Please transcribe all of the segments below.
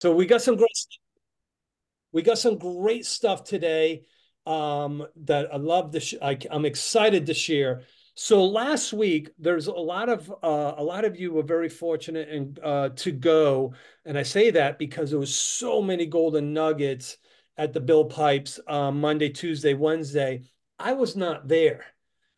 So we got some great we got some great stuff today um, that I love to. I, am excited to share. So last week, there's a lot of uh, a lot of you were very fortunate and uh, to go, and I say that because there was so many golden nuggets at the Bill Pipes um, Monday, Tuesday, Wednesday. I was not there,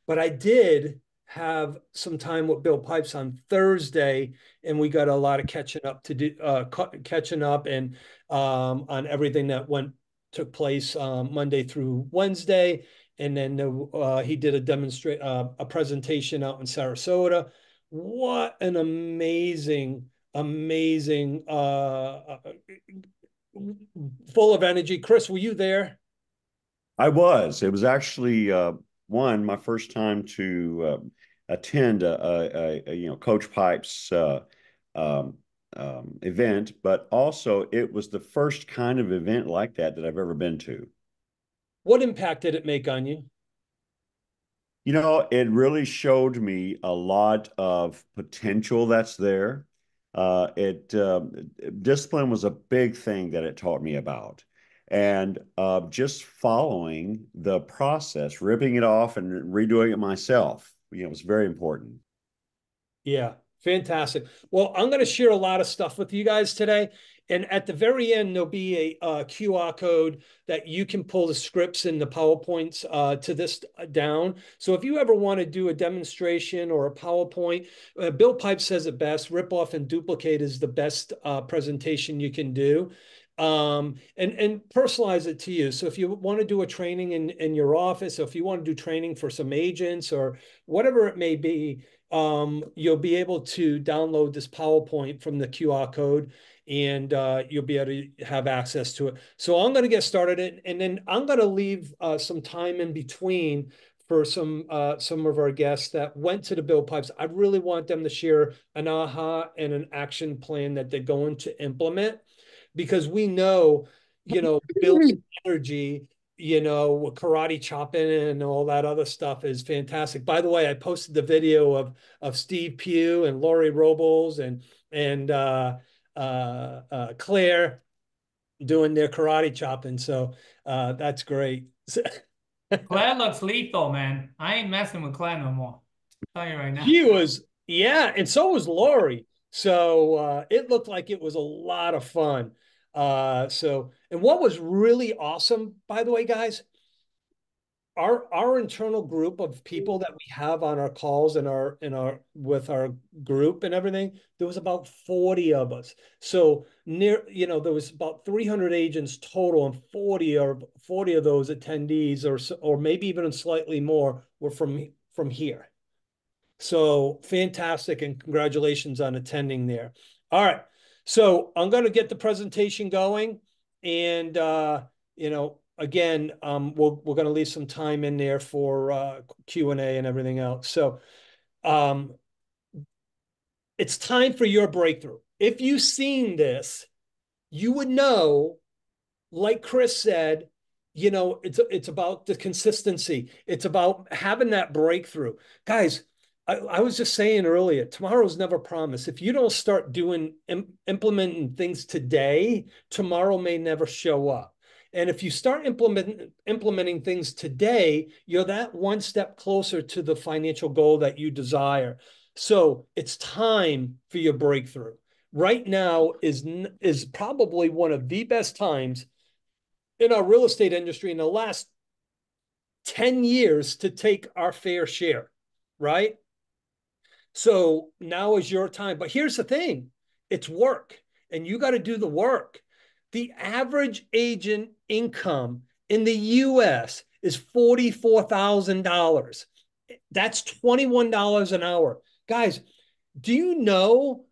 but I did have some time with Bill Pipes on Thursday, and we got a lot of catching up to do, uh, catching up and um, on everything that went took place um, Monday through Wednesday, and then uh, he did a demonstrate uh, a presentation out in Sarasota. What an amazing, amazing, uh, uh, full of energy. Chris, were you there? I was. It was actually uh, one my first time to uh, attend a, a, a, you know Coach Pipes uh, um, um, event, but also it was the first kind of event like that that I've ever been to. What impact did it make on you? You know, it really showed me a lot of potential that's there. Uh, it uh, discipline was a big thing that it taught me about, and uh, just following the process, ripping it off and redoing it myself you know, was very important. Yeah, fantastic. Well, I'm going to share a lot of stuff with you guys today. And at the very end, there'll be a, QR code that you can pull the scripts and the PowerPoints uh, to this down. So if you ever want to do a demonstration or a PowerPoint, uh, Bill Pipe says it best, rip off and duplicate is the best uh, presentation you can do um, and and personalize it to you. So if you want to do a training in in your office, or if you want to do training for some agents or whatever it may be, um, you'll be able to download this PowerPoint from the QR code, and uh, you'll be able to have access to it. So I'm going to get started, and then I'm going to leave uh, some time in between for some uh, some of our guests that went to the Bill Pipes. I really want them to share an aha and an action plan that they're going to implement because we know, you know, Bill's energy, you know, karate chopping and all that other stuff is fantastic. By the way, I posted the video of of Steve Pugh and Laurie Robles and and uh, uh, uh, Claire doing their karate chopping. So uh, that's great. Claire looks lethal, man. I ain't messing with Claire no more. I'll tell you right now. He was, yeah, and so was Laurie. So uh, it looked like it was a lot of fun. Uh, so, and what was really awesome, by the way, guys, our our internal group of people that we have on our calls and our in our with our group and everything, there was about 40 of us. So near, you know, there was about 300 agents total, and 40 or 40 of those attendees, or or maybe even slightly more, were from from here. So fantastic, and congratulations on attending there. All right. So I'm going to get the presentation going, and uh, you know, again, um, we're we're going to leave some time in there for uh, Q and A and everything else. So, um, it's time for your breakthrough. If you've seen this, you would know, like Chris said, you know, it's it's about the consistency. It's about having that breakthrough, guys. I, I, was just saying earlier, tomorrow's never promised. If you don't start doing Im, implementing things today, tomorrow may never show up. And if you start implementing implementing things today, you're that one step closer to the financial goal that you desire. So it's time for your breakthrough. Right now is is probably one of the best times in our real estate industry in the last 10 years to take our fair share, right? So now is your time. But here's the thing it's work, and you got to do the work. The average agent income in the US is $44,000. That's $21 an hour. Guys, do you know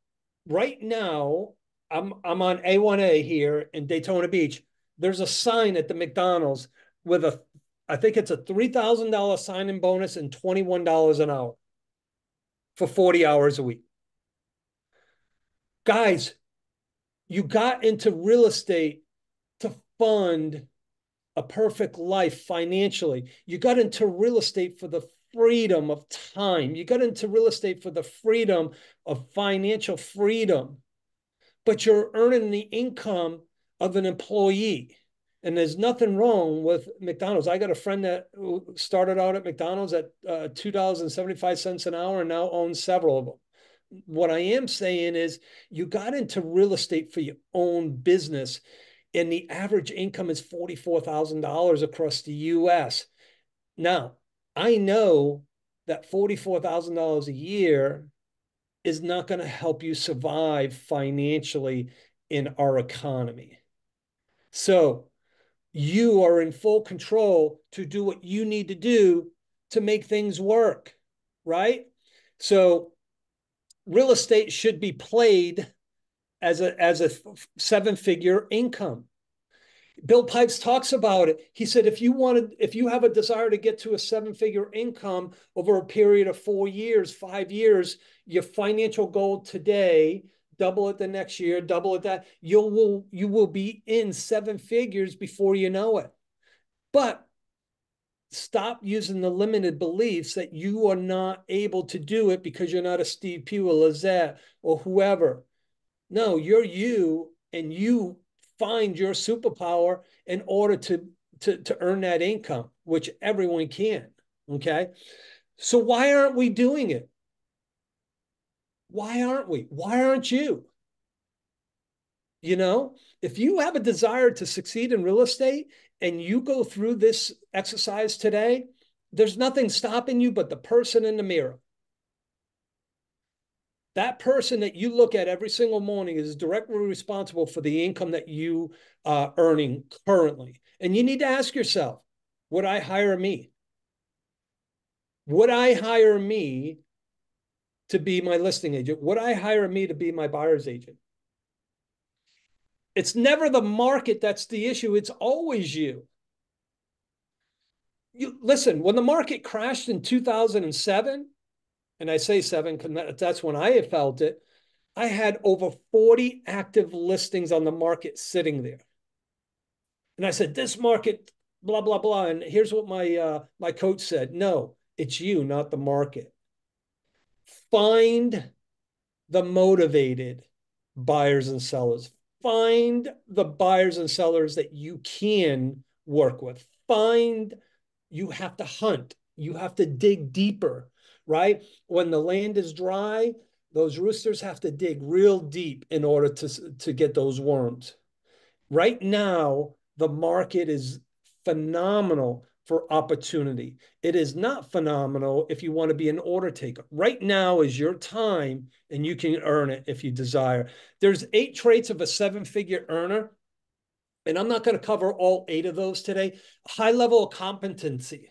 right now? I'm, I'm on A1A here in Daytona Beach. There's a sign at the McDonald's with a, I think it's a $3,000 sign in bonus and $21 an hour for 40 hours a week. Guys, you got into real estate to fund a perfect life financially. You got into real estate for the freedom of time. You got into real estate for the freedom of financial freedom. but you're earning the income of an employee. And there's nothing wrong with McDonald's. I got a friend that started out at McDonald's at uh, $2.75 an hour and now owns several of them. What I am saying is you got into real estate for your own business and the average income is $44,000 across the US. Now, I know that $44,000 a year is not going to help you survive financially in our economy. So, you are in full control to do what you need to do to make things work, right? So, real estate should be played as a as a seven figure income. Bill Pipes talks about it. He said if you wanted if you have a desire to get to a seven figure income over a period of 4 years, 5 years, your financial goal today double it the next year, double it that you will you will be in seven figures before you know it. But stop using the limited beliefs that you are not able to do it because you're not a Steve Pugh or Lizette or whoever. No, you're you and you find your superpower in order to, to, to earn that income, which everyone can. Okay. So why aren't we doing it? Why aren't we? Why aren't you? You know, if you have a desire to succeed in real estate and you go through this exercise today, there's nothing stopping you but the person in the mirror. That person that you look at every single morning is directly responsible for the income that you are earning currently. And you need to ask yourself, would I hire me? Would I hire me to be my listing agent? Would I hire me to be my buyer's agent? It's never the market that's the issue. It's always you. You listen, when the market crashed in 2007, and I say seven because that's when I felt it, I had over 40 active listings on the market sitting there. And I said, this market, blah, blah, blah. And here's what my uh, my coach said. No, it's you, not the market. Find the motivated buyers and sellers. Find the buyers and sellers that you can work with. Find, you have to hunt, you have to dig deeper, right? When the land is dry, those roosters have to dig real deep in order to, to get those worms. Right now, the market is phenomenal for opportunity. It is not phenomenal if you want to be an order taker. Right now is your time and you can earn it if you desire. There's eight traits of a seven-figure earner. And I'm not going to cover all eight of those today. High level of competency,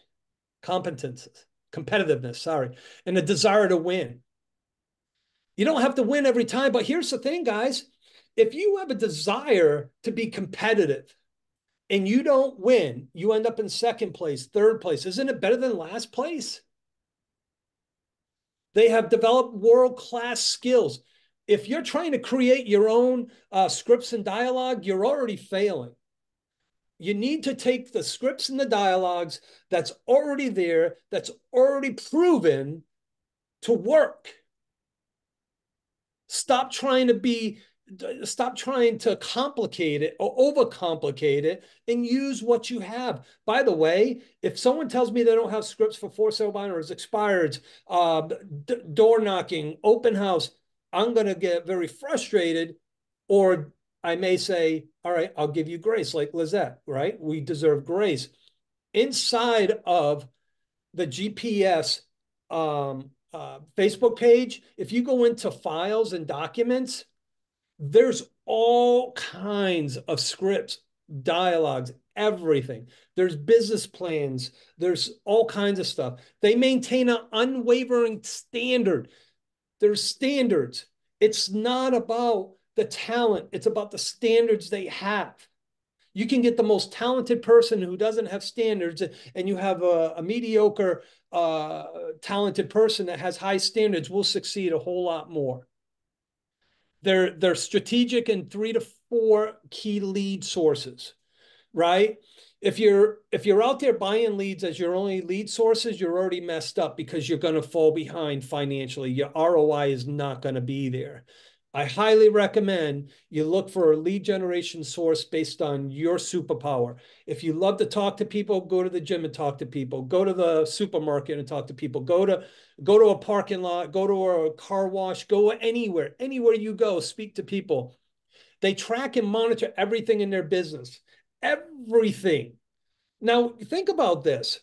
competences, competitiveness, sorry, and a desire to win. You don't have to win every time, but here's the thing, guys. If you have a desire to be competitive, and you don't win, you end up in second place, third place. Isn't it better than last place? They have developed world class skills. If you're trying to create your own uh, scripts and dialogue, you're already failing. You need to take the scripts and the dialogues that's already there, that's already proven to work. Stop trying to be stop trying to complicate it or overcomplicate it and use what you have. By the way, if someone tells me they don't have scripts for for sale owner, expired, uh, door knocking, open house, I'm going to get very frustrated. Or I may say, all right, I'll give you grace, like Lizette, right? We deserve grace. Inside of the GPS um, uh, Facebook page, if you go into files and documents, there's all kinds of scripts, dialogues, everything. There's business plans, there's all kinds of stuff. They maintain an unwavering standard. There's standards. It's not about the talent, it's about the standards they have. You can get the most talented person who doesn't have standards, and you have a, a mediocre, uh, talented person that has high standards will succeed a whole lot more. They're they're strategic in three to four key lead sources, right? If you're if you're out there buying leads as your only lead sources, you're already messed up because you're going to fall behind financially. Your ROI is not going to be there. I highly recommend you look for a lead generation source based on your superpower. If you love to talk to people, go to the gym and talk to people. Go to the supermarket and talk to people. Go to go to a parking lot, go to a car wash, go anywhere. Anywhere you go, speak to people. They track and monitor everything in their business. Everything. Now, think about this.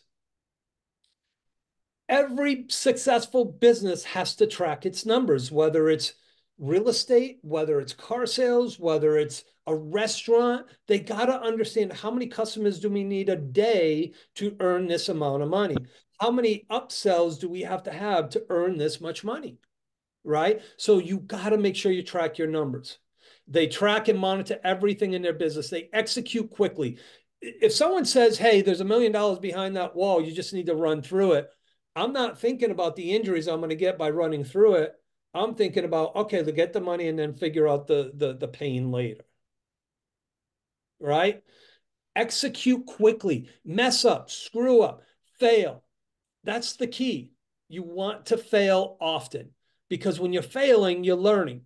Every successful business has to track its numbers, whether it's real estate, whether it's car sales, whether it's a restaurant, they got to understand how many customers do we need a day to earn this amount of money? How many upsells do we have to have to earn this much money? Right? So you got to make sure you track your numbers. They track and monitor everything in their business. They execute quickly. If someone says, hey, there's a million dollars behind that wall, you just need to run through it. I'm not thinking about the injuries I'm going to get by running through it. I'm thinking about okay, to get the money and then figure out the the the pain later. Right? Execute quickly, mess up, screw up, fail. That's the key. You want to fail often because when you're failing, you're learning.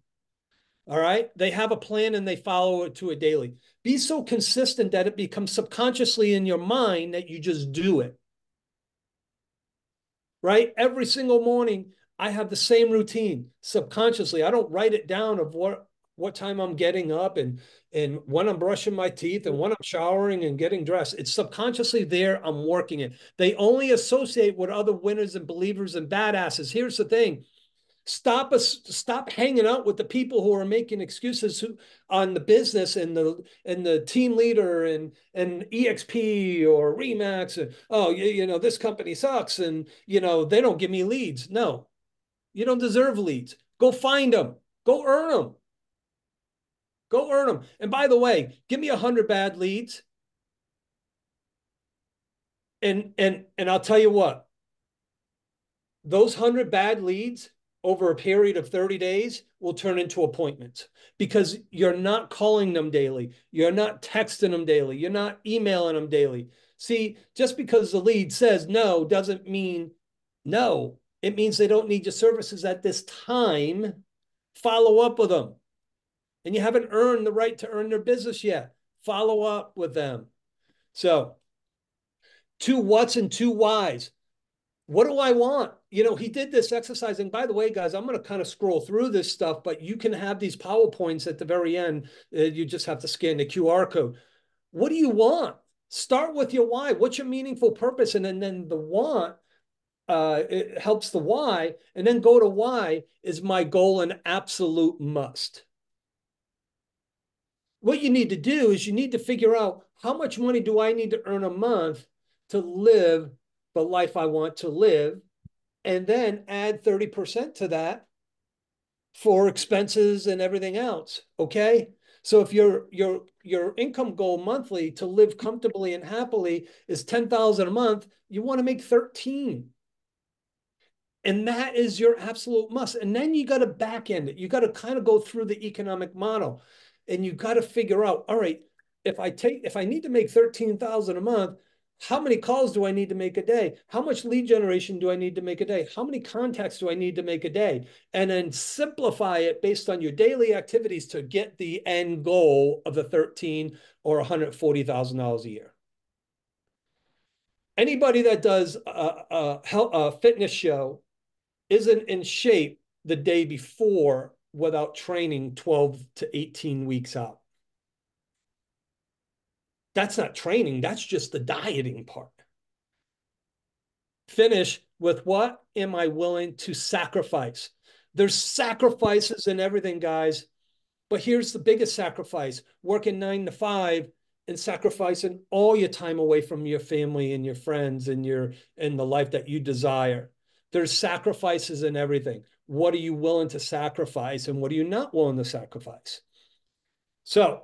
All right. They have a plan and they follow it to a daily. Be so consistent that it becomes subconsciously in your mind that you just do it. Right. Every single morning, I have the same routine subconsciously. I don't write it down of what what time I'm getting up and and when I'm brushing my teeth and when I'm showering and getting dressed. It's subconsciously there. I'm working it. They only associate with other winners and believers and badasses. Here's the thing. Stop us stop hanging out with the people who are making excuses who, on the business and the and the team leader and and EXP or Remax and oh you, you know this company sucks and you know they don't give me leads. No, you don't deserve leads. Go find them. Go earn them. Go earn them. And by the way, give me a hundred bad leads. And and and I'll tell you what, those hundred bad leads over a period of 30 days will turn into appointments because you're not calling them daily. You're not texting them daily. You're not emailing them daily. See, just because the lead says no doesn't mean no. It means they don't need your services at this time. Follow up with them. And you haven't earned the right to earn their business yet. Follow up with them. So, two what's and two whys. What do I want? You know, he did this exercise. And by the way, guys, I'm going to kind of scroll through this stuff, but you can have these PowerPoints at the very end. Uh, you just have to scan the QR code. What do you want? Start with your why. What's your meaningful purpose? And then, then the want uh, it helps the why, and then go to why is my goal an absolute must. What you need to do is you need to figure out how much money do I need to earn a month to live the life I want to live, and then add 30% to that for expenses and everything else. Okay. So if your your your income goal monthly to live comfortably and happily is 10,000 a month, you want to make 13. And that is your absolute must. And then you got to back end it. You got to kind of go through the economic model and you got to figure out, all right, if I take, if I need to make 13,000 a month, how many calls do I need to make a day? How much lead generation do I need to make a day? How many contacts do I need to make a day? And then simplify it based on your daily activities to get the end goal of the 13 or $140,000 a year. Anybody that does a, a, a fitness show isn't in shape the day before without training 12 to 18 weeks out. That's not training, that's just the dieting part. Finish with what am I willing to sacrifice? There's sacrifices in everything, guys. But here's the biggest sacrifice working nine to five and sacrificing all your time away from your family and your friends and your and the life that you desire. There's sacrifices in everything. What are you willing to sacrifice and what are you not willing to sacrifice? So,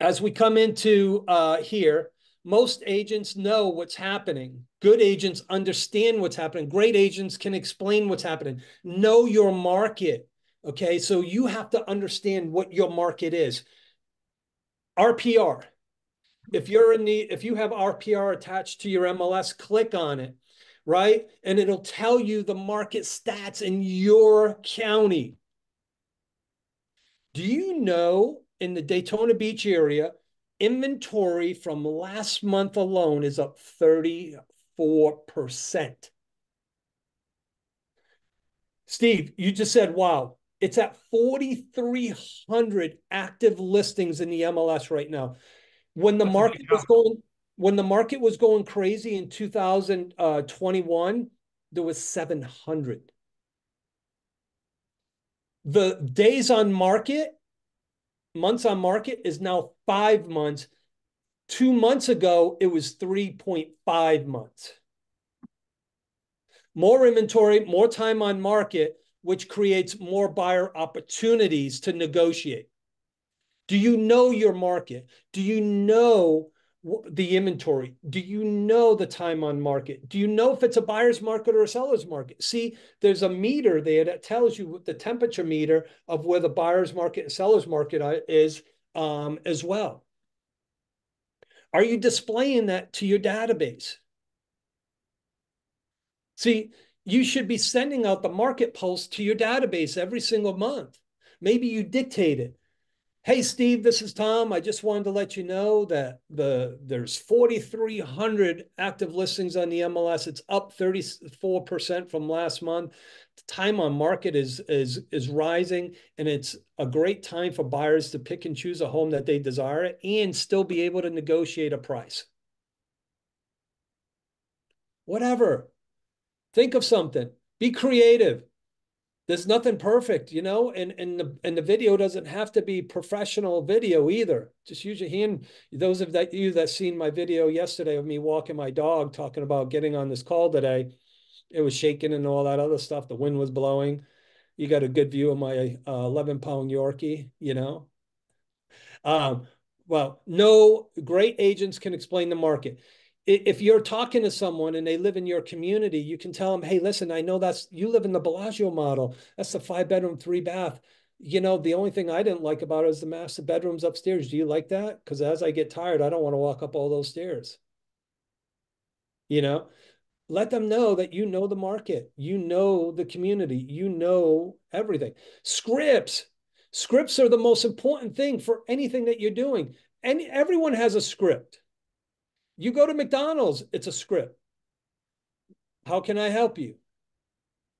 as we come into uh, here, most agents know what's happening. Good agents understand what's happening. Great agents can explain what's happening. Know your market. Okay. So you have to understand what your market is. RPR. If you're in the, if you have RPR attached to your MLS, click on it right? And it'll tell you the market stats in your county. Do you know in the Daytona Beach area, inventory from last month alone is up 34%. Steve, you just said, wow, it's at 4,300 active listings in the MLS right now. When the That's market was going, when the market was going crazy in 2021, uh, there was 700. The days on market, months on market is now five months. Two months ago, it was 3.5 months. More inventory, more time on market, which creates more buyer opportunities to negotiate. Do you know your market? Do you know the inventory? Do you know the time on market? Do you know if it's a buyer's market or a seller's market? See, there's a meter there that tells you the temperature meter of where the buyer's market and seller's market is um, as well. Are you displaying that to your database? See, you should be sending out the market pulse to your database every single month. Maybe you dictate it. Hey, Steve, this is Tom. I just wanted to let you know that the there's 4,300 active listings on the MLS. It's up 34% from last month. The time on market is is is rising, and it's a great time for buyers to pick and choose a home that they desire and still be able to negotiate a price. Whatever. Think of something. Be creative. There's nothing perfect, you know, and and the and the video doesn't have to be professional video either. Just use your hand. Those of that you that seen my video yesterday of me walking my dog, talking about getting on this call today, it was shaking and all that other stuff. The wind was blowing. You got a good view of my uh, 11 pound Yorkie, you know. Um, well, no great agents can explain the market if you're talking to someone and they live in your community, you can tell them, hey, listen, I know that's you live in the Bellagio model. That's the five bedroom, three bath. You know, the only thing I didn't like about it is the master bedrooms upstairs. Do you like that? Because as I get tired, I don't want to walk up all those stairs. You know, let them know that you know the market, you know the community, you know everything. Scripts. Scripts are the most important thing for anything that you're doing. And everyone has a script you go to McDonald's, it's a script. How can I help you?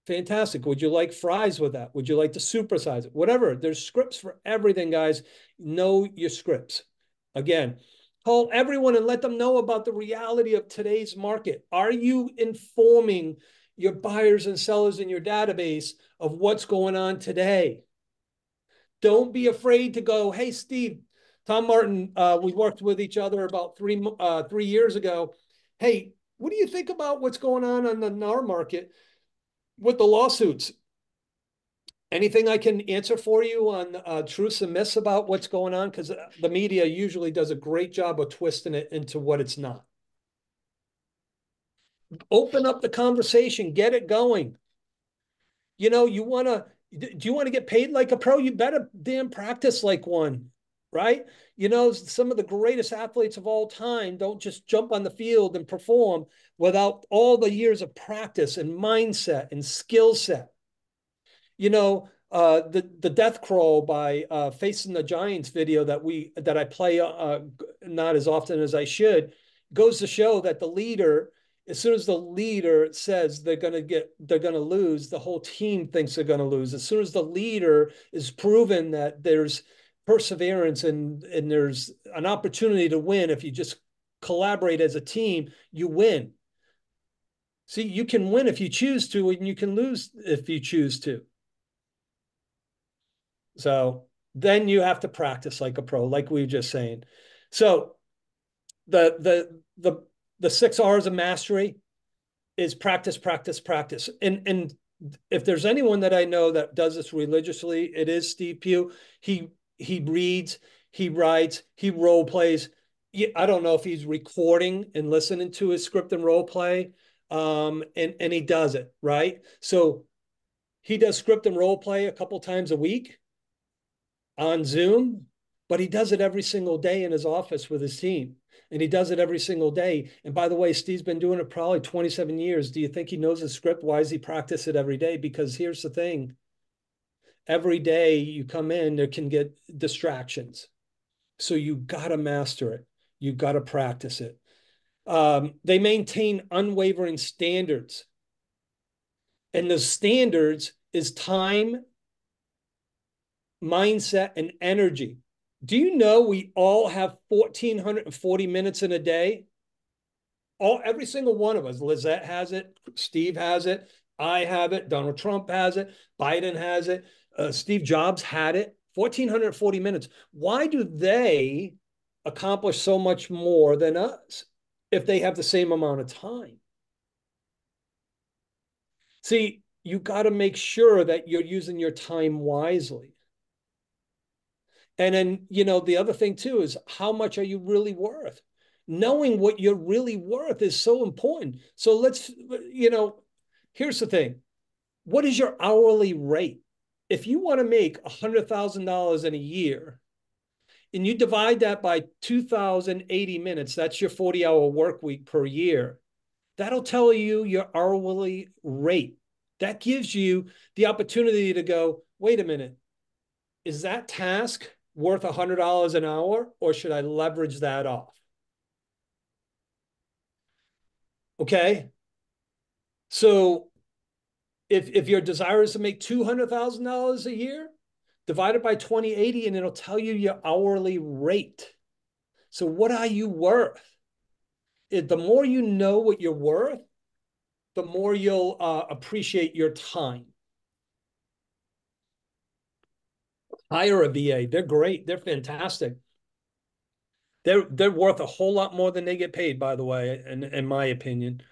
Fantastic. Would you like fries with that? Would you like to supersize it? Whatever. There's scripts for everything, guys. Know your scripts. Again, call everyone and let them know about the reality of today's market. Are you informing your buyers and sellers in your database of what's going on today? Don't be afraid to go, hey, Steve, Tom Martin, uh, we worked with each other about three uh, three years ago. Hey, what do you think about what's going on in the NAR market with the lawsuits? Anything I can answer for you on uh, truths and myths about what's going on? Because uh, the media usually does a great job of twisting it into what it's not. Open up the conversation, get it going. You know, you want to, do you want to get paid like a pro? You better damn practice like one right? You know, some of the greatest athletes of all time don't just jump on the field and perform without all the years of practice and mindset and skill set. You know, uh, the the death crawl by uh, facing the Giants video that we that I play uh, not as often as I should goes to show that the leader as soon as the leader says they're going to get they're going to lose the whole team thinks they're going to lose as soon as the leader is proven that there's perseverance and and there's an opportunity to win. If you just collaborate as a team you win. See you can win if you choose to and you can lose if you choose to. So then you have to practice like a pro like we were just saying. So the the the the six r's of mastery is practice practice practice. And and if there's anyone that I know that does this religiously, it is Steve Pugh. He he reads, he writes, he role plays. I don't know if he's recording and listening to his script and role play, um, and and he does it right. So he does script and role play a couple times a week on Zoom, but he does it every single day in his office with his team. And he does it every single day. And by the way, Steve's been doing it probably 27 years. Do you think he knows the script? Why does he practice it every day? Because here's the thing every day you come in, there can get distractions. So you got to master it. You got to practice it. Um, they maintain unwavering standards. And the standards is time, mindset, and energy. Do you know we all have 1,440 minutes in a day? All every single one of us. Lizette has it, Steve has it, I have it, Donald Trump has it, Biden has it, uh, Steve Jobs had it. 1,440 minutes. Why do they accomplish so much more than us if they have the same amount of time? See, you got to make sure that you're using your time wisely. And then, you know, the other thing too is how much are you really worth? Knowing what you're really worth is so important. So let's, you know, here's the thing what is your hourly rate? If you want to make $100,000 in a year and you divide that by 2,080 minutes, that's your 40 hour work week per year. That'll tell you your hourly rate. That gives you the opportunity to go, wait a minute, is that task worth $100 an hour or should I leverage that off? Okay. So if, if your desire is to make $200,000 a year, divide it by 2080 and it'll tell you your hourly rate. So what are you worth? It, the more you know what you're worth, the more you'll uh, appreciate your time. hire a VA. They're great. They're fantastic. They're they're worth a whole lot more than they get paid, by the way, in, in my opinion.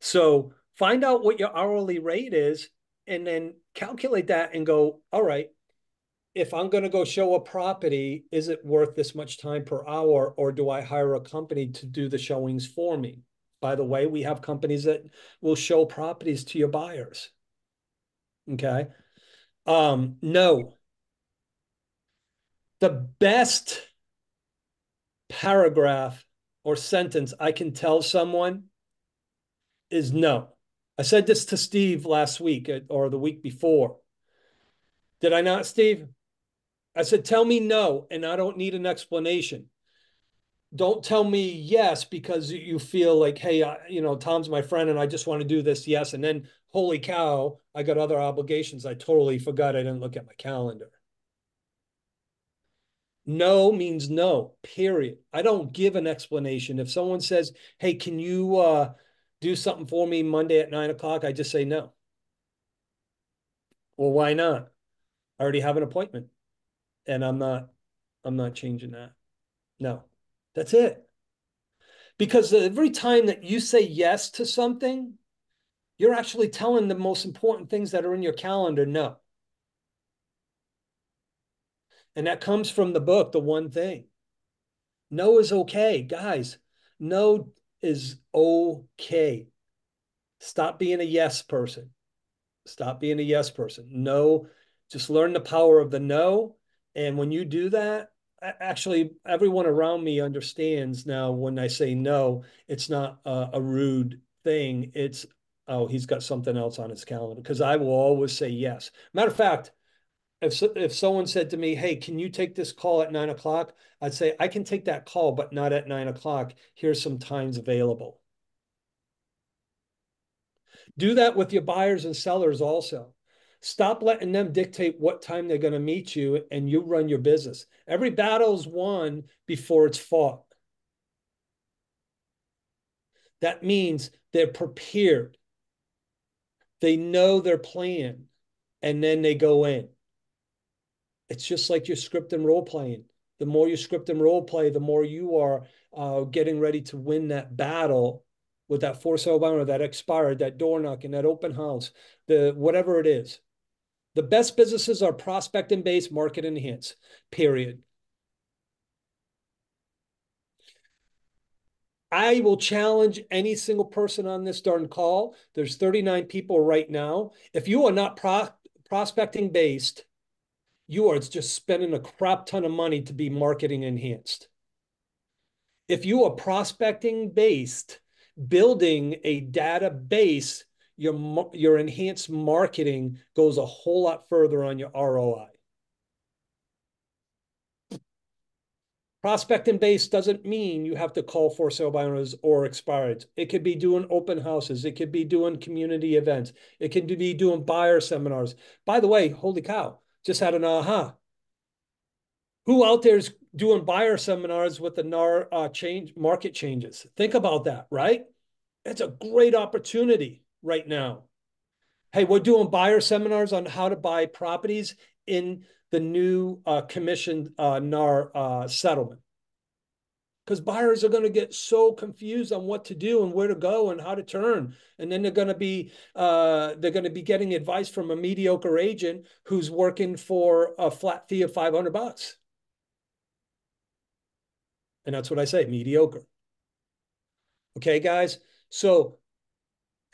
So find out what your hourly rate is and then calculate that and go, all right, if I'm going to go show a property, is it worth this much time per hour, or do I hire a company to do the showings for me? By the way, we have companies that will show properties to your buyers. Okay. Um, no, the best paragraph or sentence I can tell someone is no. I said this to Steve last week uh, or the week before. Did I not, Steve? I said, tell me no, and I don't need an explanation. Don't tell me yes because you feel like, hey, I, you know, Tom's my friend and I just want to do this, yes. And then, holy cow, I got other obligations. I totally forgot I didn't look at my calendar. No means no, period. I don't give an explanation. If someone says, hey, can you uh, do something for me Monday at nine o'clock? I just say no. Well, why not? I already have an appointment and I'm not, I'm not changing that. No, that's it. Because every time that you say yes to something, you're actually telling the most important things that are in your calendar no. And that comes from the book, The One Thing. No is okay. Guys, no is okay. Stop being a yes person. Stop being a yes person. No, just learn the power of the no. And when you do that, actually, everyone around me understands now when I say no, it's not a, a rude thing. It's, oh, he's got something else on his calendar because I will always say yes. Matter of fact, if if someone said to me, "Hey, can you take this call at nine o'clock?" I'd say, "I can take that call, but not at nine o'clock. Here's some times available." Do that with your buyers and sellers also. Stop letting them dictate what time they're going to meet you, and you run your business. Every battle is won before it's fought. That means they're prepared. They know their plan, and then they go in it's just like your script and role playing. The more you script and role play, the more you are uh, getting ready to win that battle with that force banner, that expired, that door knocking, that open house, the whatever it is. The best businesses are prospecting based, market enhance. Period. I will challenge any single person on this darn call. There's 39 people right now. If you are not pro prospecting based, you are just spending a crap ton of money to be marketing enhanced. If you are prospecting based, building a database, your your enhanced marketing goes a whole lot further on your ROI. Prospecting based doesn't mean you have to call for sale by owners or expired. It could be doing open houses. It could be doing community events. It can be doing buyer seminars. By the way, holy cow, just had an aha. Who out there is doing buyer seminars with the NAR uh, change market changes? Think about that, right? It's a great opportunity right now. Hey, we're doing buyer seminars on how to buy properties in the new uh, commission uh, NAR uh, settlement. Because buyers are going to get so confused on what to do and where to go and how to turn, and then they're going to be uh, they're going to be getting advice from a mediocre agent who's working for a flat fee of five hundred bucks, and that's what I say, mediocre. Okay, guys. So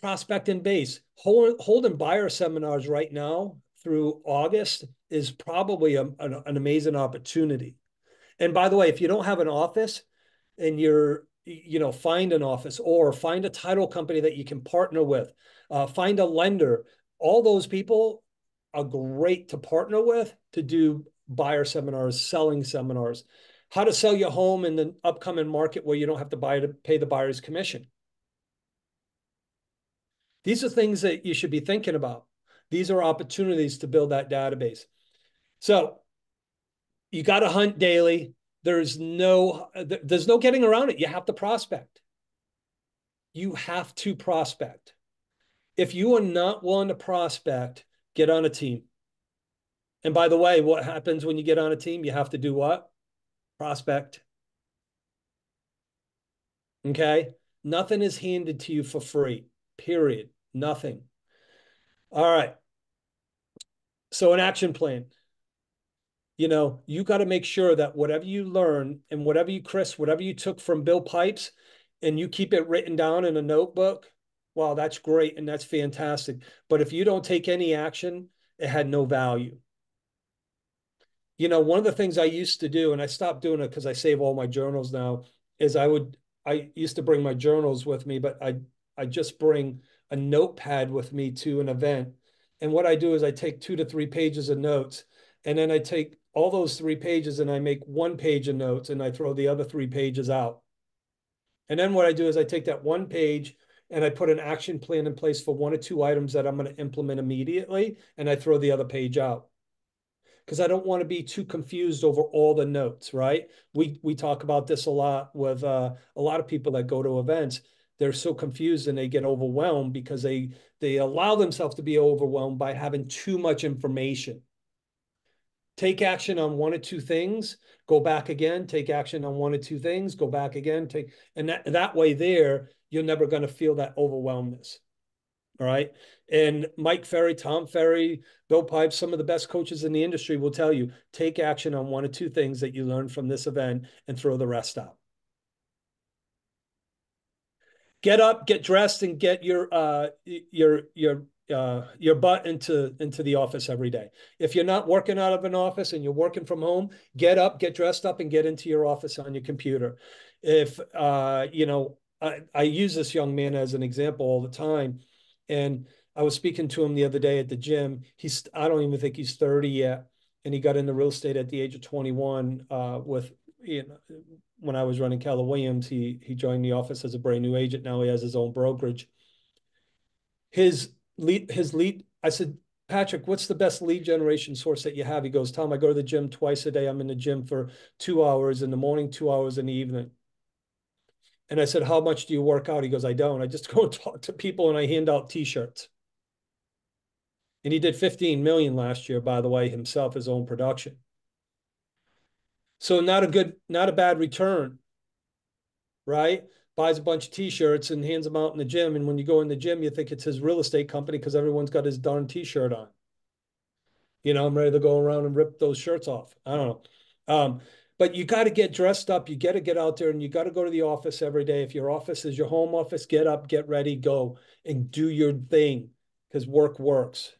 prospect and base hold, holding buyer seminars right now through August is probably a, an, an amazing opportunity. And by the way, if you don't have an office and you're you know find an office or find a title company that you can partner with uh, find a lender. All those people are great to partner with to do buyer seminars selling seminars. How to sell your home in the upcoming market where you don't have to buy to pay the buyer's commission. These are things that you should be thinking about. These are opportunities to build that database. So you got to hunt daily. There's no there's no getting around it. You have to prospect. You have to prospect. If you are not willing to prospect, get on a team. And by the way, what happens when you get on a team? You have to do what? Prospect. Okay? Nothing is handed to you for free. Period. Nothing. All right. So an action plan you know, you got to make sure that whatever you learn and whatever you, Chris, whatever you took from Bill Pipes and you keep it written down in a notebook, wow, that's great and that's fantastic. But if you don't take any action, it had no value. You know, one of the things I used to do, and I stopped doing it because I save all my journals now, is I would, I used to bring my journals with me, but I, I just bring a notepad with me to an event. And what I do is I take two to three pages of notes and then I take all those three pages and I make one page of notes and I throw the other three pages out. And then what I do is I take that one page and I put an action plan in place for one or two items that I'm going to implement immediately and I throw the other page out. Because I don't want to be too confused over all the notes, right? We we talk about this a lot with uh, a lot of people that go to events. They're so confused and they get overwhelmed because they they allow themselves to be overwhelmed by having too much information take action on one or two things, go back again, take action on one or two things, go back again, take, and that, that way there, you're never going to feel that overwhelmness. All right. And Mike Ferry, Tom Ferry, Bill Pipes, some of the best coaches in the industry will tell you take action on one or two things that you learned from this event and throw the rest out. Get up, get dressed, and get your uh your your uh, your butt into into the office every day. If you're not working out of an office and you're working from home, get up, get dressed up, and get into your office on your computer. If uh, you know, I, I use this young man as an example all the time, and I was speaking to him the other day at the gym. He's I don't even think he's 30 yet, and he got into real estate at the age of 21 uh, with you know when I was running Keller Williams. He he joined the office as a brand new agent. Now he has his own brokerage. His lead his lead. I said, Patrick, what's the best lead generation source that you have? He goes, Tom, I go to the gym twice a day. I'm in the gym for two hours in the morning, two hours in the evening. And I said, How much do you work out? He goes, I don't. I just go talk to people and I hand out t-shirts. And he did 15 million last year, by the way, himself, his own production. So not a good, not a bad return, right? buys a bunch of t-shirts and hands them out in the gym. And when you go in the gym, you think it's his real estate company because everyone's got his darn t-shirt on. You know, I'm ready to go around and rip those shirts off. I don't know. Um, but you got to get dressed up. You got to get out there and you got to go to the office every day. If your office is your home office, get up, get ready, go and do your thing because work works.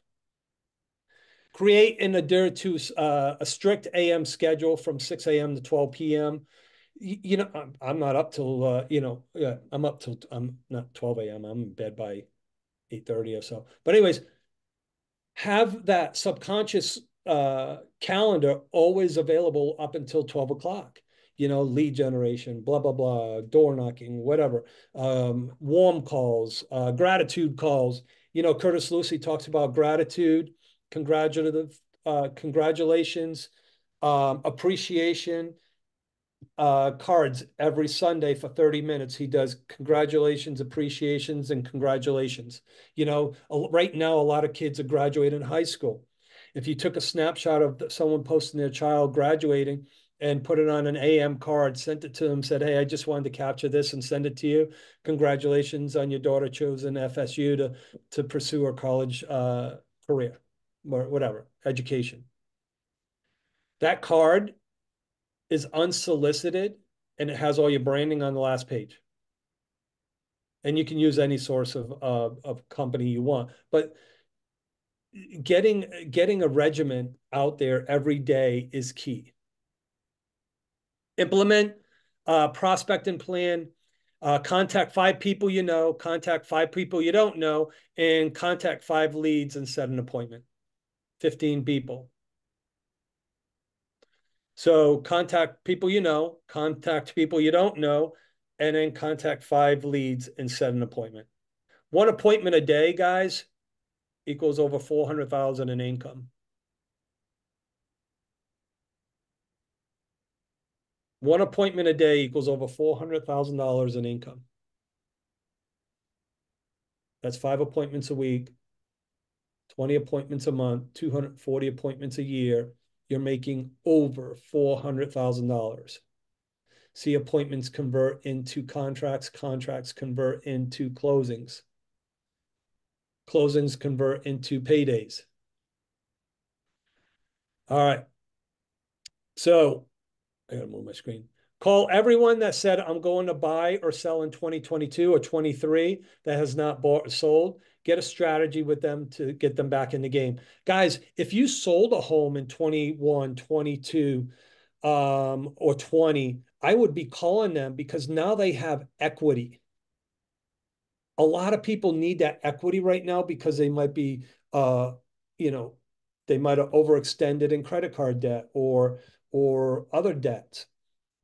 Create and adhere to uh, a strict AM schedule from 6 a.m. to 12 p.m you know, I'm, I'm not up till, uh, you know, yeah, I'm up till, I'm not 12 a.m. I'm in bed by 8:30 or so. But anyways, have that subconscious uh, calendar always available up until 12 o'clock. You know, lead generation, blah, blah, blah, door knocking, whatever, um, warm calls, uh, gratitude calls. You know, Curtis Lucy talks about gratitude, congratulative, uh, congratulations, um, appreciation, uh, cards every Sunday for 30 minutes. He does congratulations, appreciations, and congratulations. You know, right now, a lot of kids are graduating high school. If you took a snapshot of someone posting their child graduating and put it on an AM card, sent it to them, said, Hey, I just wanted to capture this and send it to you. Congratulations on your daughter chosen FSU to, to pursue her college uh, career or whatever, education. That card is unsolicited and it has all your branding on the last page. And you can use any source of uh, of company you want, but getting getting a regiment out there every day is key. Implement uh, prospect and plan. Uh, contact five people you know, contact five people you don't know, and contact five leads and set an appointment. 15 people. So contact people you know, contact people you don't know, and then contact five leads and set an appointment. One appointment a day, guys, equals over 400,000 in income. One appointment a day equals over $400,000 in income. That's five appointments a week, 20 appointments a month, 240 appointments a year, you're making over $400,000. See appointments convert into contracts, contracts convert into closings. Closings convert into paydays. All right. So I gotta move my screen. Call everyone that said I'm going to buy or sell in 2022 or 23 that has not bought or sold get a strategy with them to get them back in the game. Guys, if you sold a home in 21, 22, um, or 20, I would be calling them because now they have equity. A lot of people need that equity right now because they might be, uh, you know, they might have overextended in credit card debt or or other debts,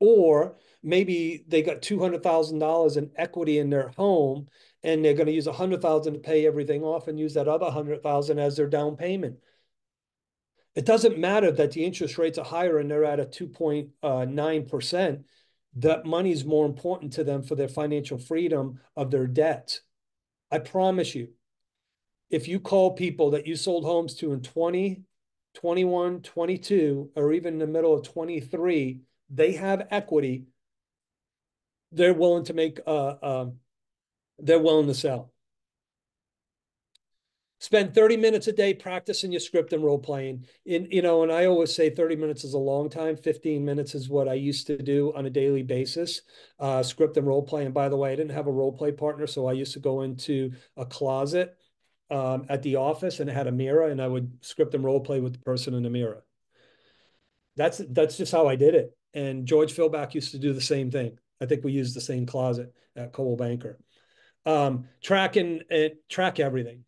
or maybe they got two hundred thousand dollars in equity in their home and they're going to use a hundred thousand to pay everything off and use that other hundred thousand as their down payment. It doesn't matter that the interest rates are higher and they're at a 2.9%. Uh, that money is more important to them for their financial freedom of their debt. I promise you, if you call people that you sold homes to in 20, 21, 22, or even in the middle of 23, they have equity. They're willing to make a, a they're willing to sell. Spend 30 minutes a day practicing your script and role playing. In you know, and I always say 30 minutes is a long time. 15 minutes is what I used to do on a daily basis. Uh, script and role play. And by the way, I didn't have a role play partner, so I used to go into a closet um, at the office and it had a mirror, and I would script and role play with the person in the mirror. That's that's just how I did it. And George Philback used to do the same thing. I think we used the same closet at Coldwell Banker um, track and track everything.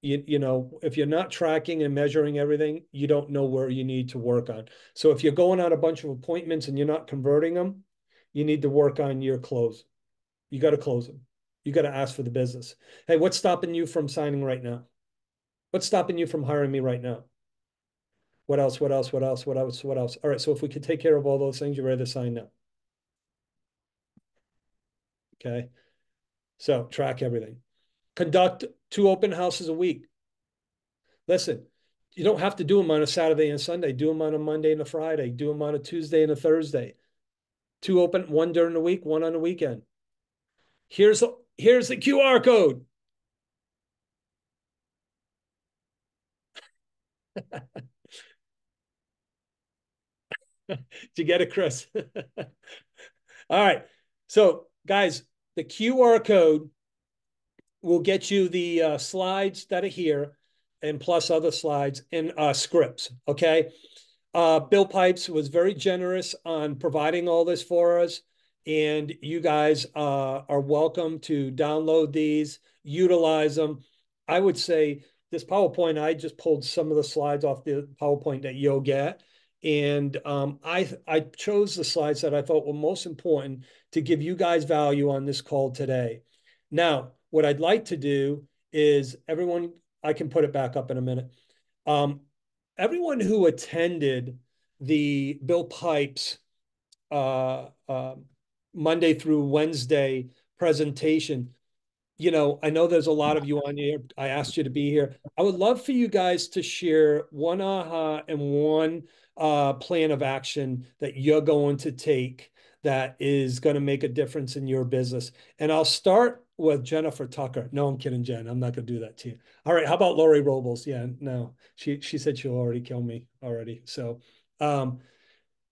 You, you know, if you're not tracking and measuring everything, you don't know where you need to work on. So if you're going on a bunch of appointments and you're not converting them, you need to work on your close. You got to close them. You got to ask for the business. Hey, what's stopping you from signing right now? What's stopping you from hiring me right now? What else? What else? What else? What else? What else? All right. So if we could take care of all those things, you're ready to sign now. Okay. So track everything. Conduct two open houses a week. Listen, you don't have to do them on a Saturday and Sunday. Do them on a Monday and a Friday. Do them on a Tuesday and a Thursday. Two open, one during the week, one on the weekend. Here's here's the QR code. You get it, Chris? All right. So, guys, the QR code will get you the uh, slides that are here and plus other slides and uh, scripts. Okay. Uh, Bill Pipes was very generous on providing all this for us. And you guys uh, are welcome to download these, utilize them. I would say this PowerPoint, I just pulled some of the slides off the PowerPoint that you'll get. And um, I I chose the slides that I thought were most important to give you guys value on this call today. Now, what I'd like to do is everyone, I can put it back up in a minute. Um, everyone who attended the Bill Pipes uh, uh, Monday through Wednesday presentation, you know, I know there's a lot of you on here. I asked you to be here. I would love for you guys to share one aha and one uh, plan of action that you're going to take that is going to make a difference in your business. And I'll start with Jennifer Tucker. No, I'm kidding, Jen. I'm not going to do that to you. All right. How about Lori Robles? Yeah, no, she she said she'll already kill me already. So um,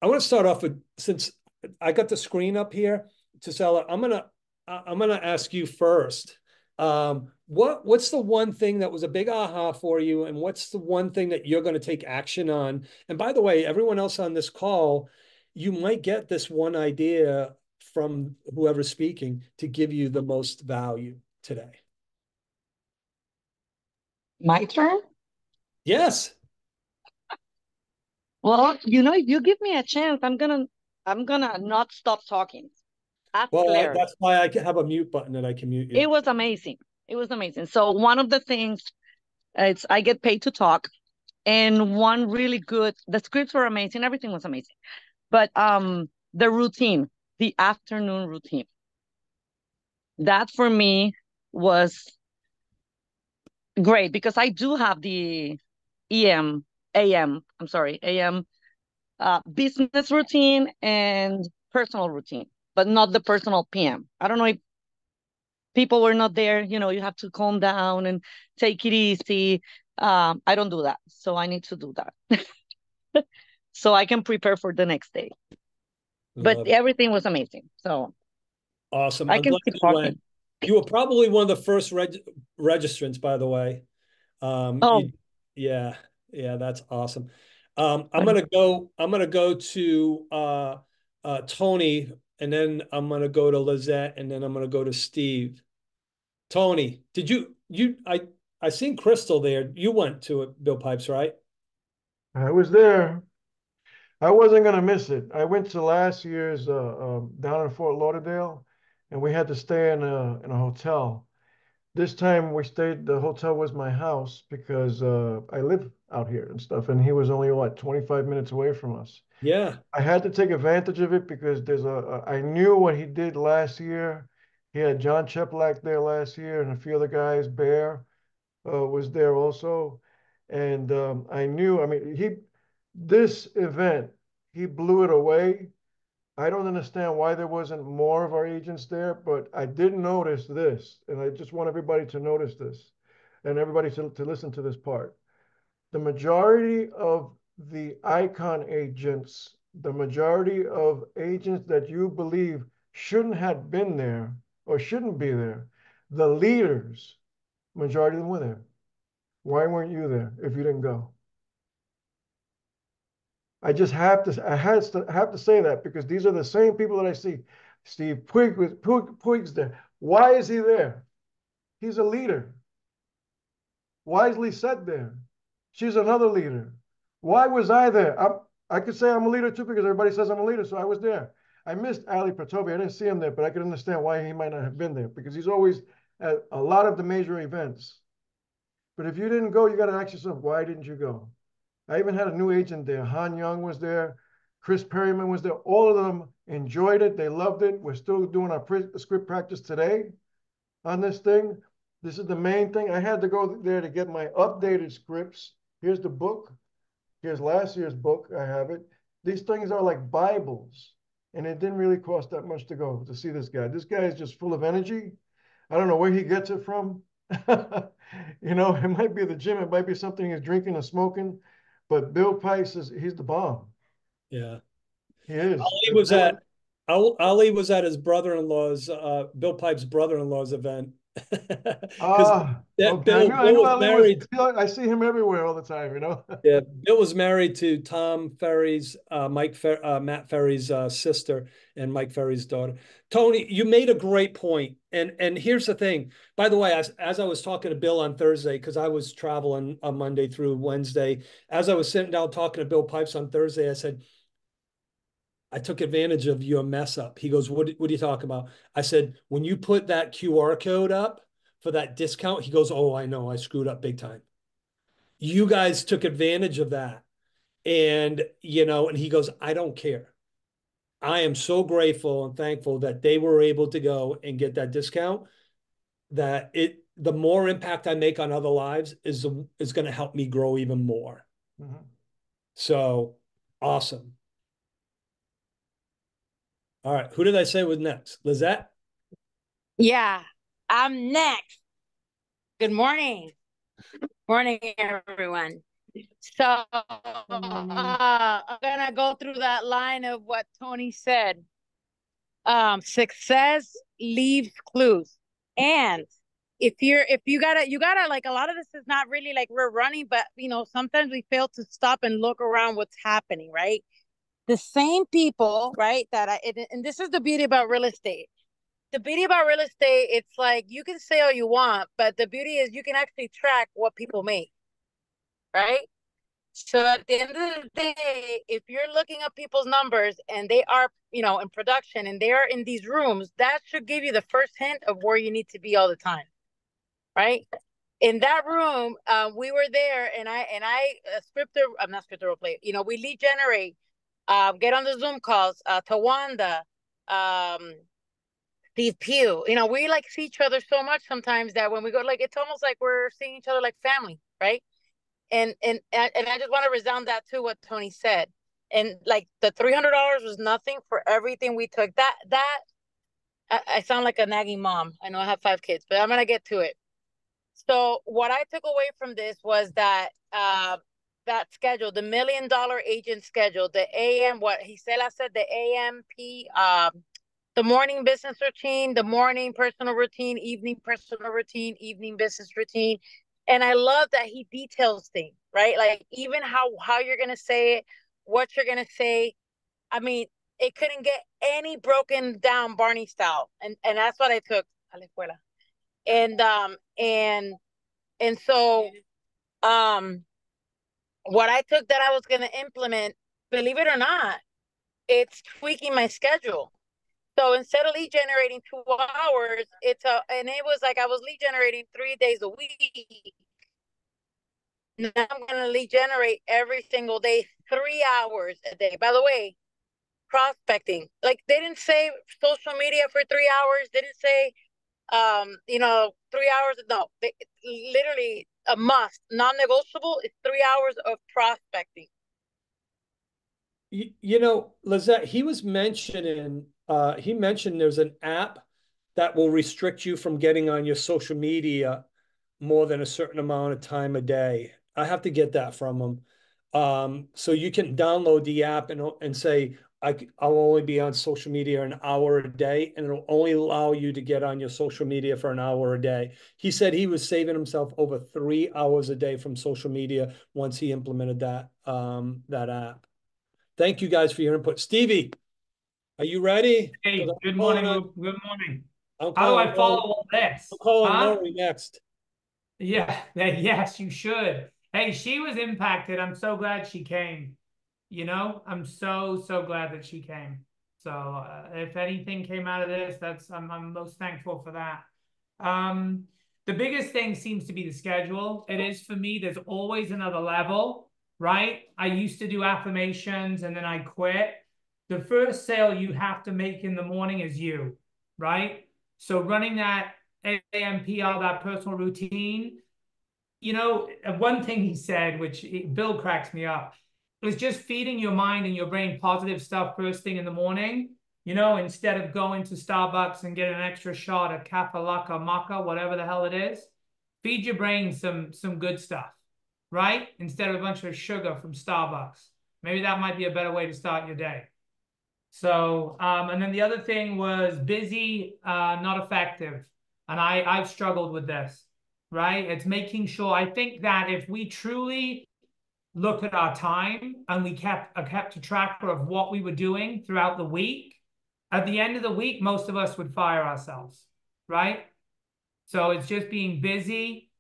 I want to start off with since I got the screen up here, to sell it. I'm gonna I'm gonna ask you first. Um, what what's the one thing that was a big aha for you, and what's the one thing that you're going to take action on? And by the way, everyone else on this call, you might get this one idea from whoever's speaking to give you the most value today. My turn? Yes. Well, you know, if you give me a chance, I'm gonna I'm gonna not stop talking. That's well, clarity. that's why I have a mute button that I can mute you. It was amazing. It was amazing. So one of the things, it's I get paid to talk, and one really good. The scripts were amazing. Everything was amazing, but um, the routine, the afternoon routine, that for me was great because I do have the EM AM, I'm sorry, AM uh, business routine and personal routine, but not the personal PM. I don't know if people were not there, you know, you have to calm down and take it easy. Um, I don't do that. So I need to do that. so I can prepare for the next day. But Love everything was amazing. So awesome. I can keep talking. You were probably one of the first reg- registrants, by the way. Um, oh, you, yeah. Yeah, that's awesome. Um, I'm gonna go. I'm gonna go to uh, uh, Tony, and then I'm gonna go to Lizette, and then I'm gonna go to Steve. Tony, did you you I I seen Crystal there. You went to it, Bill Pipes, right? I was there. I wasn't gonna miss it. I went to last year's uh, um, down in Fort Lauderdale, and we had to stay in a in a hotel this time we stayed, the hotel was my house because uh, I live out here and stuff. And he was only, what, 25 minutes away from us. Yeah. I had to take advantage of it because there's a, a I knew what he did last year. He had John Cheplack there last year and a few other guys. Bear uh, was there also. And um, I knew, I mean, he, this event, he blew it away I don't understand why there wasn't more of our agents there, but I did notice this, and I just want everybody to notice this and everybody to, to listen to this part. The majority of the icon agents, the majority of agents that you believe shouldn't have been there or shouldn't be there, the leaders, majority of them were there. Why weren't you there if you didn't go? I just have to, I have to have to say that because these are the same people that I see. Steve Puig with Puig, Puig's there. Why is he there? He's a leader. Wisely is Lizette there? She's another leader. Why was I there? I'm, I could say I'm a leader too because everybody says I'm a leader, so I was there. I missed Ali Pratobi. I didn't see him there, but I could understand why he might not have been there because he's always at a lot of the major events. But if you didn't go, you got to ask yourself, why didn't you go? I even had a new agent there. Han Young was there. Chris Perryman was there. All of them enjoyed it. They loved it. We're still doing our script practice today on this thing. This is the main thing. I had to go there to get my updated scripts. Here's the book. Here's last year's book. I have it. These things are like Bibles. And it didn't really cost that much to go to see this guy. This guy is just full of energy. I don't know where he gets it from. you know, it might be the gym. It might be something he's drinking and smoking. But Bill Pipes is he's the bomb. Yeah, he is. Ali was at Ali was at his brother-in-law's uh, Bill Pipes' brother-in-law's event Ah, that okay. I Bill- I Bill knew was married- was, I see him everywhere all the time, you know? Yeah, Bill was married to Tom Ferry's, uh, Mike Fer- uh, Matt Ferry's uh, sister and Mike Ferry's daughter. Tony, you made a great point, and and here's the thing. By the way, as as I was talking to Bill on Thursday, because I was traveling on Monday through Wednesday, as I was sitting down talking to Bill Pipes on Thursday, I said, I took advantage of your mess up. He goes, what, what are you talking about? I said, when you put that QR code up for that discount, he goes, oh, I know, I screwed up big time. You guys took advantage of that. And, you know, and he goes, I don't care. I am so grateful and thankful that they were able to go and get that discount. That it, the more impact I make on other lives is is going to help me grow even more. Mhm. So awesome. All right, who did I say was next? Lizette? Yeah, I'm next. Good morning. Morning, everyone. So uh, Go through that line of what Tony said. Um, success leaves clues. And if you're if you gotta you gotta like a lot of this is not really like we're running, but you know, sometimes we fail to stop and look around what's happening, right? The same people, right? That I and this is the beauty about real estate the beauty about real estate, it's like you can say all you want, but the beauty is you can actually track what people make, right? So at the end of the day, if you're looking at people's numbers and they are, you know, in production and they are in these rooms, that should give you the first hint of where you need to be all the time, right? In that room, uh, we were there, and I and I uh, scripted, I'm not scripted role play. You know, we lead generate, uh, get on the Zoom calls. Uh, Tawanda, um, Steve Pugh. You know, we like see each other so much sometimes that when we go, like it's almost like we're seeing each other like family, right? And and and I just want to resound that to what Tony said. And like the three hundred dollars was nothing for everything we took. That that I, I sound like a nagging mom. I know I have five kids, but I'm gonna get to it. So what I took away from this was that uh that schedule, the million dollar agent schedule, the AM, what he said, I said the AMP, um, the morning business routine, the morning personal routine, evening personal routine, evening business routine. And I love that he details things, right? Like even how how you're gonna say it, what you're gonna say. I mean, it couldn't get any broken down Barney style. And and that's what I took a la escuela. And um and and so um what I took that I was gonna implement, believe it or not, it's tweaking my schedule. So instead of lead generating two hours, it's a and it was like I was lead generating three days a week. Now I'm gonna lead generate every single day, three hours a day. By the way, prospecting. Like they didn't say social media for three hours, they didn't say um, you know, three hours. No, they, literally a must, non-negotiable is three hours of prospecting. You, you know, Lizette, he was mentioning, uh, he mentioned there's an app that will restrict you from getting on your social media more than a certain amount of time a day. I have to get that from him. Um, so you can download the app and, and say, I, I'll only be on social media an hour a day, and it'll only allow you to get on your social media for an hour a day. He said he was saving himself over three hours a day from social media once he implemented that um, that app. Thank you guys for your input. Stevie, are you ready? Hey, good morning. on- Good morning. How do I follow all this? I'm calling Huh? Lori next. Yeah, yes, you should. Hey, she was impacted. I'm so glad she came. You know, I'm so so glad that she came. So uh, if anything came out of this, that's I'm I'm most thankful for that. Um, the biggest thing seems to be the schedule. It is for me. There's always another level, right? I used to do affirmations and then I quit. The first sale you have to make in the morning is you, right? So running that AMPR, that personal routine, you know, one thing he said, which Bill cracks me up, was just feeding your mind and your brain positive stuff first thing in the morning. You know, instead of going to Starbucks and get an extra shot of Kappa Maca, whatever the hell it is, feed your brain some some good stuff, right? Instead of a bunch of sugar from Starbucks. Maybe that might be a better way to start your day. So, um, and then the other thing was busy, uh, not effective. And I, I've struggled with this, right? It's making sure, I think that if we truly look at our time and we kept, uh, kept a tracker of what we were doing throughout the week, at the end of the week, most of us would fire ourselves, right? So it's just being busy.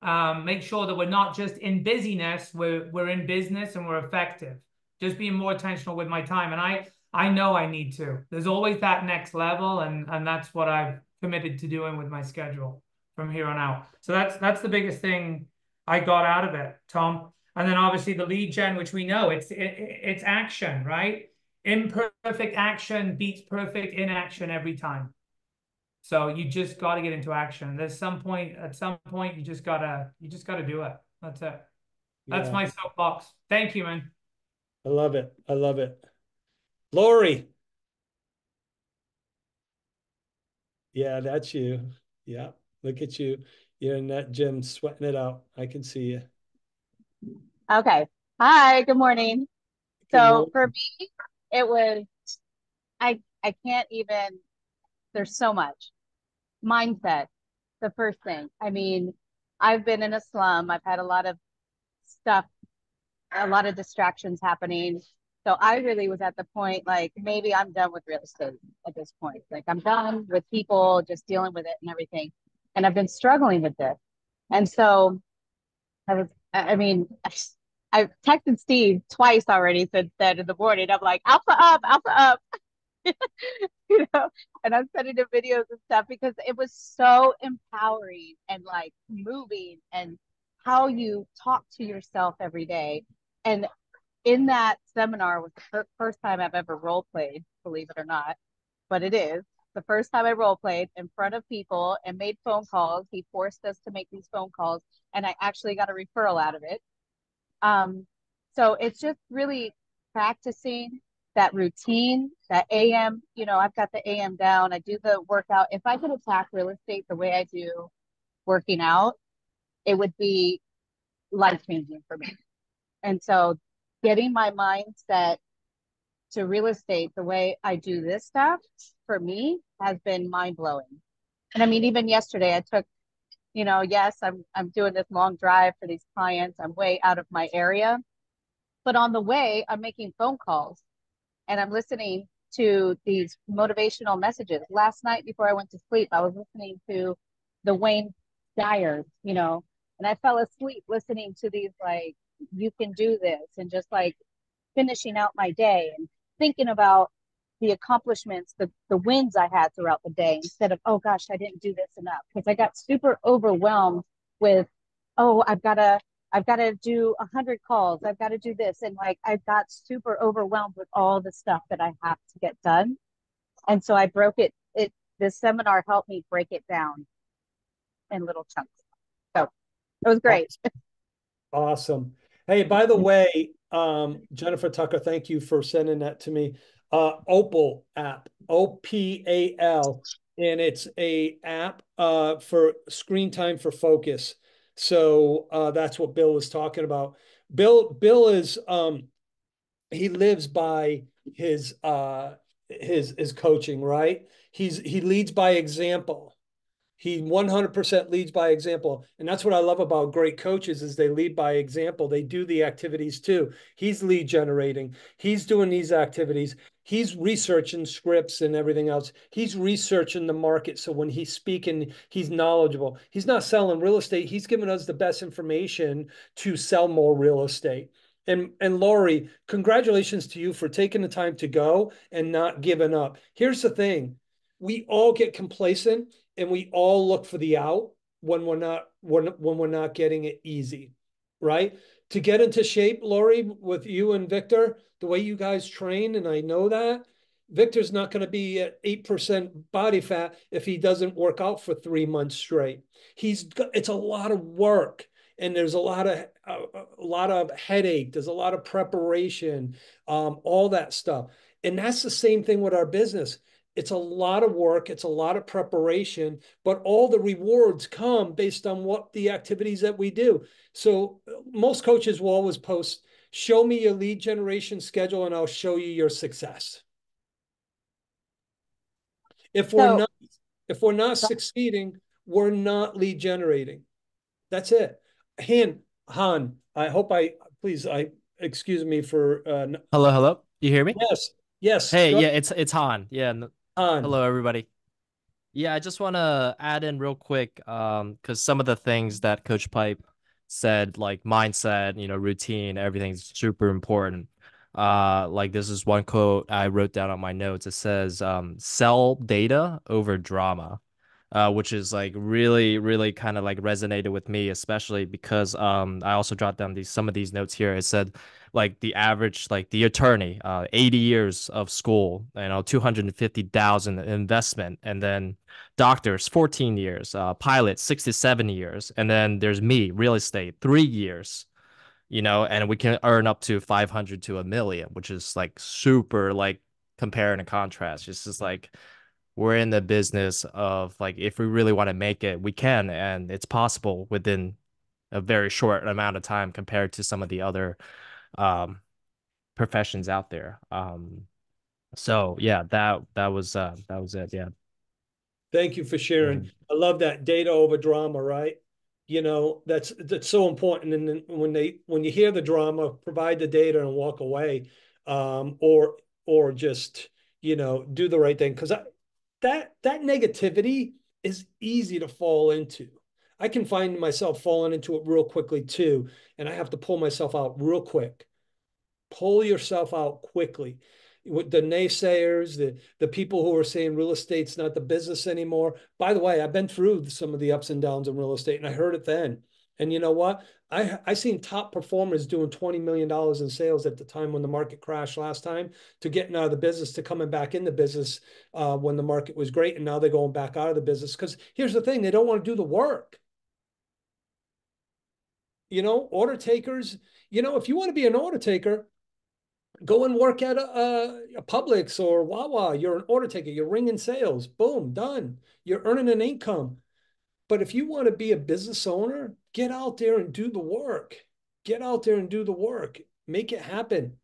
Um, make sure that we're not just in busyness, we're, we're in business and we're effective. Just being more intentional with my time. And I, I know I need to. There's always that next level, and, and that's what I've committed to doing with my schedule from here on out. So that's that's the biggest thing I got out of it, Tom. And then obviously the lead gen, which we know it's it, it's action, right? Imperfect action beats perfect inaction every time. So you just got to get into action. There's some point at some point you just gotta you just gotta do it. That's it. That's yeah. my soapbox. Thank you, man. I love it. I love it. Lori. Yeah, that's you. Yeah, look at you. You're in that gym sweating it out. I can see you. Okay. Hi, good morning. Good so morning. for me, it was I I can't even there's so much. Mindset, the first thing. I mean, I've been in a slum. I've had a lot of stuff, a lot of distractions happening. So I really was at the point like maybe I'm done with real estate at this point. Like I'm done with people just dealing with it and everything. And I've been struggling with this. And so I was I mean I texted Steve twice already since then in the morning. I'm like, alpha up, alpha up. you know, and I'm sending him videos and stuff because it was so empowering and like moving and how you talk to yourself every day. And in that seminar was the first time I've ever role played, believe it or not, but it is the first time I role played in front of people and made phone calls. He forced us to make these phone calls, and I actually got a referral out of it. Um, so it's just really practicing that routine, that AM, you know, I've got the AM down. I do the workout. If I could attack real estate the way I do working out, it would be life changing for me. And so getting my mindset to real estate the way I do this stuff for me has been mind blowing. And I mean, even yesterday I took you know, yes, I'm I'm doing this long drive for these clients. I'm way out of my area. But on the way, I'm making phone calls and I'm listening to these motivational messages. Last night before I went to sleep, I was listening to the Wayne Dyer, you know, and I fell asleep listening to these like you can do this and just like finishing out my day and thinking about the accomplishments, the, the wins I had throughout the day instead of, oh gosh, I didn't do this enough. Because I got super overwhelmed with, oh, I've got to, I've got to do a hundred calls. I've got to do this. And like, I got super overwhelmed with all the stuff that I have to get done. And so I broke it. It, this seminar helped me break it down in little chunks. So it was great. Awesome. Hey, by the way, um, Jennifer Tucker, thank you for sending that to me uh, Opal app, O P A L, and it's a app uh, for screen time for focus. So uh, that's what Bill was talking about. Bill Bill is um, he lives by his uh, his his coaching, right? He's he leads by example. He 100% leads by example. And that's what I love about great coaches is they lead by example. They do the activities too. He's lead generating. He's doing these activities. He's researching scripts and everything else. He's researching the market. So when he's speaking, he's knowledgeable. He's not selling real estate. He's giving us the best information to sell more real estate. And and Lori, congratulations to you for taking the time to go and not giving up. Here's the thing. We all get complacent and we all look for the out when we're not when when we're not getting it easy, right? To get into shape, Lori, with you and Victor, the way you guys train, and I know that Victor's not going to be at eight percent body fat if he doesn't work out for three months straight. He's got, it's a lot of work and there's a lot of a, a, lot of headache there's a lot of preparation um, all that stuff and that's the same thing with our business it's a lot of work it's a lot of preparation but all the rewards come based on what the activities that we do so most coaches will always post show me your lead generation schedule and i'll show you your success if we're so, not If we're not succeeding, we're not lead generating. That's it. Han, Han, I hope I please I excuse me for uh hello, hello. You hear me? Yes. Yes. Hey, yeah, it's it's Han. Yeah. Han. Hello, everybody. Yeah, I just want to add in real quick, um, because some of the things that Coach Pipe said, like mindset, you know, routine, everything's super important. Uh, like this is one quote I wrote down on my notes. It says, um, sell data over drama uh, which is like really, really kind of like resonated with me, especially because um, I also jotted down these some of these notes here. It said like the average, like the attorney, uh, 80 years of school, you know, 250,000 investment, and then doctors, 14 years, uh, pilots, 67 years, and then there's me, real estate, three years you know, and we can earn up to 500 to a million, which is like super like compare and contrast. It's just like we're in the business of like if we really want to make it we can and it's possible within a very short amount of time compared to some of the other um, professions out there. Um, so yeah that that was uh, that was it yeah. Thank you for sharing. Mm-hmm. i love that data over drama right? You know that's that's so important and then when they when you hear the drama provide the data and walk away um, or or just you know do the right thing. Because i that that negativity is easy to fall into. I can find myself falling into it real quickly too, and I have to pull myself out real quick. Pull yourself out quickly. With the naysayers, the the people who are saying real estate's not the business anymore. By the way, I've been through some of the ups and downs in real estate, and I heard it then. And you know what? I I seen top performers doing twenty million dollars in sales at the time when the market crashed last time to getting out of the business to coming back in the business uh, when the market was great, and now they're going back out of the business because here's the thing: they don't want to do the work. You know, order takers. You know, if you want to be an order taker, go and work at a, a, Publix or Wawa. You're an order taker. You're ringing sales. Boom, done. You're earning an income. But if you want to be a business owner, get out there and do the work. Get out there and do the work. Make it happen.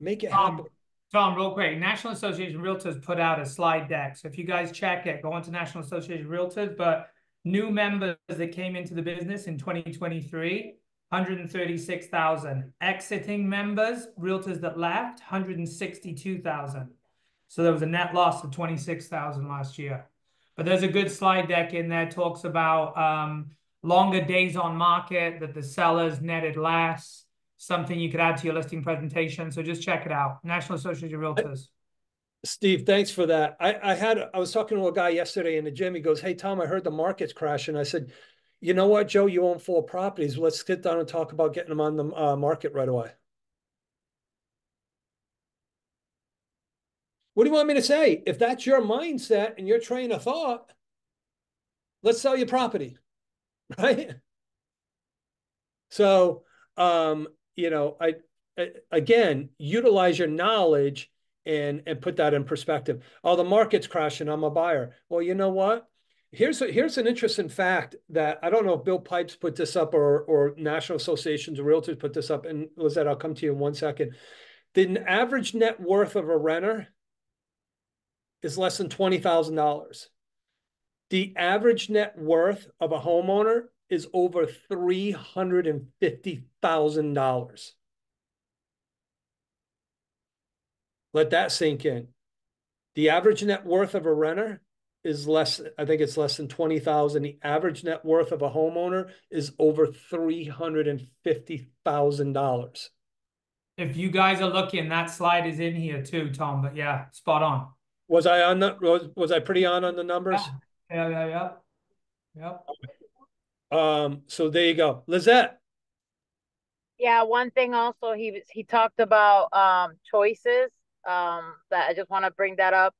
Make it Tom, happen. Tom, real quick. National Association of Realtors put out a slide deck. So if you guys check it, go on to National Association of Realtors. But new members that came into the business in 2023, 136,000. Exiting members, realtors that left, 162,000. So there was a net loss of 26,000 last year. But there's a good slide deck in there talks about um, longer days on market that the sellers netted less. Something you could add to your listing presentation. So just check it out. National Association of Realtors. Steve, thanks for that. I, I had I was talking to a guy yesterday in the gym. He goes, "Hey Tom, I heard the market's crashing." I said, "You know what, Joe? You own four properties. Let's sit down and talk about getting them on the uh, market right away." What do you want me to say? If that's your mindset and your train of thought, let's sell your property, right? So, um, you know, I, I again utilize your knowledge and and put that in perspective. Oh, the market's crashing. I'm a buyer. Well, you know what? Here's a, here's an interesting fact that I don't know if Bill Pipes put this up or or National Associations of Realtors put this up. And Lizette, I'll come to you in one second. The average net worth of a renter is less than $20,000. The average net worth of a homeowner is over $350,000. Let that sink in. The average net worth of a renter is less, I think it's less than 20,000. The average net worth of a homeowner is over $350,000. If you guys are looking, that slide is in here too, Tom, but yeah, spot on. Was I on the was was I pretty on on the numbers? Yeah, yeah, yeah. Yeah. Yep. Um, so there you go. Lizette. Yeah, one thing also he he talked about um choices. Um that I just want to bring that up.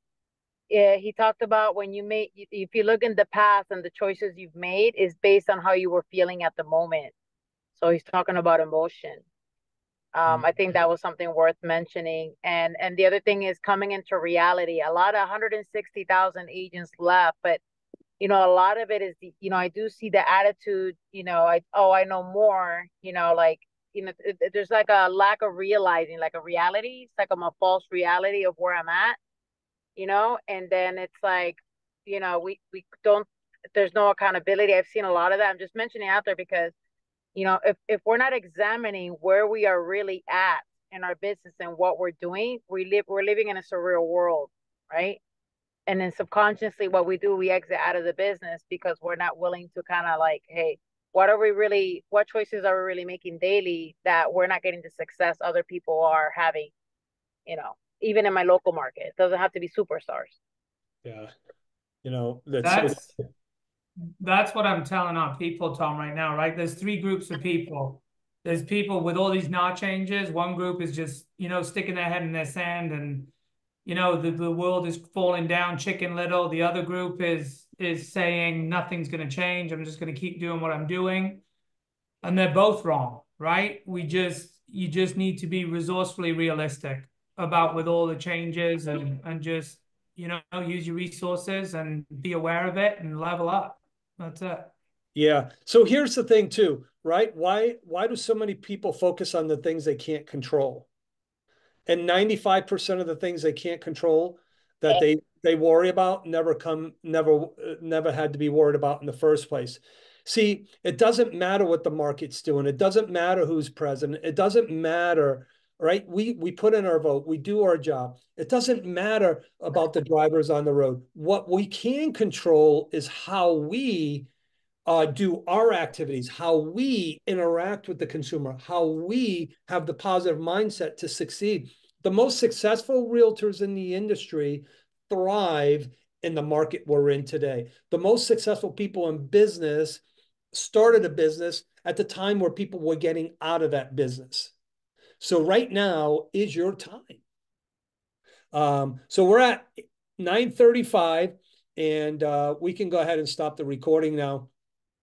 Yeah, he talked about when you made if you look in the past and the choices you've made is based on how you were feeling at the moment. So he's talking about emotion. Um, I think that was something worth mentioning. And and the other thing is coming into reality. A lot of 160,000 agents left, but you know, a lot of it is the, you know, I do see the attitude, you know, I oh, I know more, you know, like you know, it, it, there's like a lack of realizing, like a reality. It's like I'm a false reality of where I'm at, you know, and then it's like you know, we, we don't, there's no accountability. I've seen a lot of that. I'm just mentioning out there because, you know, if, if we're not examining where we are really at in our business and what we're doing, we live, we're living in a surreal world, right? And then subconsciously what we do, we exit out of the business because we're not willing to kind of like, hey, what are we really, what choices are we really making daily that we're not getting the success other people are having, you know, even in my local market. It doesn't have to be superstars. Yeah. You know, that's, That's that's what I'm telling our people, Tom, right now, right? There's three groups of people. There's people with all these not changes. One group is just, you know, sticking their head in their sand and, you know, the, the world is falling down, chicken little. The other group is is saying nothing's going to change. I'm just going to keep doing what I'm doing. And they're both wrong, right? We just, you just need to be resourcefully realistic about with all the changes and, and just, you know, use your resources and be aware of it and level up. That's it. Yeah. So here's the thing too, right? Why why do so many people focus on the things they can't control? And 95% of the things they can't control that they they worry about never come never never had to be worried about in the first place. See, it doesn't matter what the market's doing. It doesn't matter who's president. It doesn't matter, right? We we put in our vote. We do our job. It doesn't matter about the drivers on the road. What we can control is how we uh, do our activities, how we interact with the consumer, how we have the positive mindset to succeed. The most successful realtors in the industry thrive in the market we're in today. The most successful people in business started a business at the time where people were getting out of that business. So right now is your time. Um, so we're at 9:35, and uh, we can go ahead and stop the recording now.